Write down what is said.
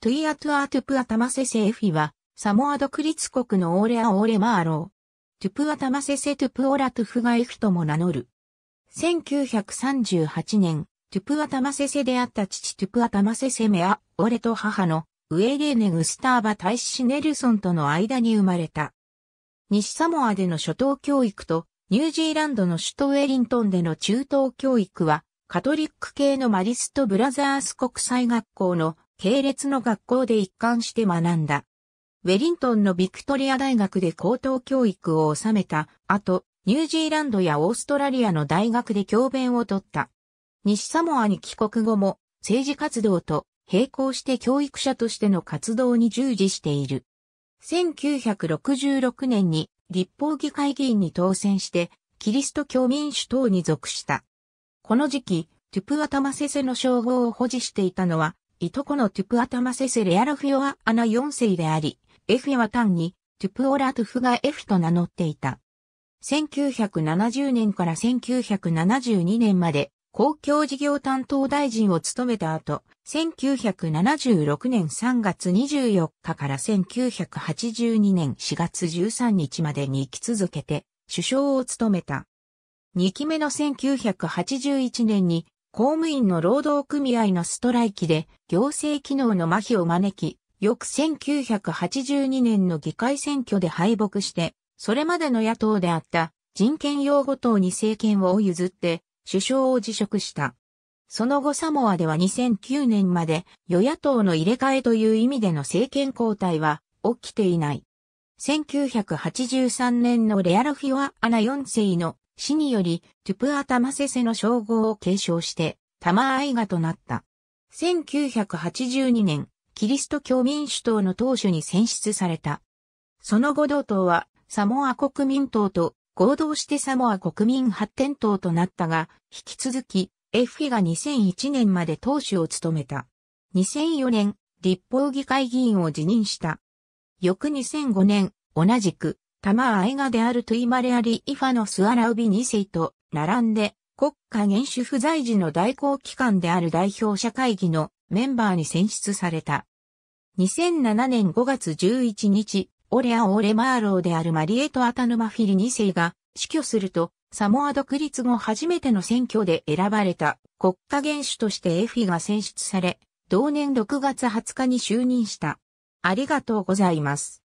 トゥイアトゥアトゥプアタマセセエフィは、サモア独立国のオーレアオーレマーロー。トゥプアタマセセトゥプオラトゥフガエフィとも名乗る。1938年、トゥプアタマセセであった父トゥプアタマセセメアオレと母のウエレーネ・グスターバ・タイシ・ネルソンとの間に生まれた。西サモアでの初等教育とニュージーランドの首都ウェリントンでの中等教育はカトリック系のマリスト・ブラザース国際学校の系列の学校で一貫して学んだ。ウェリントンのビクトリア大学で高等教育を収めた後、ニュージーランドやオーストラリアの大学で教鞭をとった。西サモアに帰国後も政治活動と並行して教育者としての活動に従事している。1966年に立法議会議員に当選してキリスト教民主党に属した。この時期、トゥプアタマセセの称号を保持していたのは、いとこのトゥプアタマセセレアルフィオアアナ4世であり、エフィは単にトゥプオラトゥフがエフィと名乗っていた。1970年から1972年まで公共事業担当大臣を務めた後、1976年3月24日から1982年4月13日までに生き続けて首相を務めた。2期目の1981年に公務員の労働組合のストライキで行政機能の麻痺を招き、翌1982年の議会選挙で敗北して、それまでの野党であった人権擁護党に政権を譲って首相を辞職した。その後サモアでは2009年まで与野党の入れ替えという意味での政権交代は起きていない。1983年のレアルフィオア・アナ4世の死により、トゥプアタマセセの称号を継承して、タマアイガとなった。1982年、キリスト教民主党の党首に選出された。その後同党は、サモア国民党と合同してサモア国民発展党となったが、引き続き、エフィが2001年まで党首を務めた。2004年、立法議会議員を辞任した。翌2005年、同じく、タマーアイガであるトゥイマレアリイファノ・スアラウビ2世と並んで国家元首不在時の代行機関である代表者会議のメンバーに選出された。2007年5月11日、オレア・オーレ・マーローであるマリエト・アタヌマフィリ2世が死去すると、サモア独立後初めての選挙で選ばれた国家元首としてエフィが選出され、同年6月20日に就任した。ありがとうございます。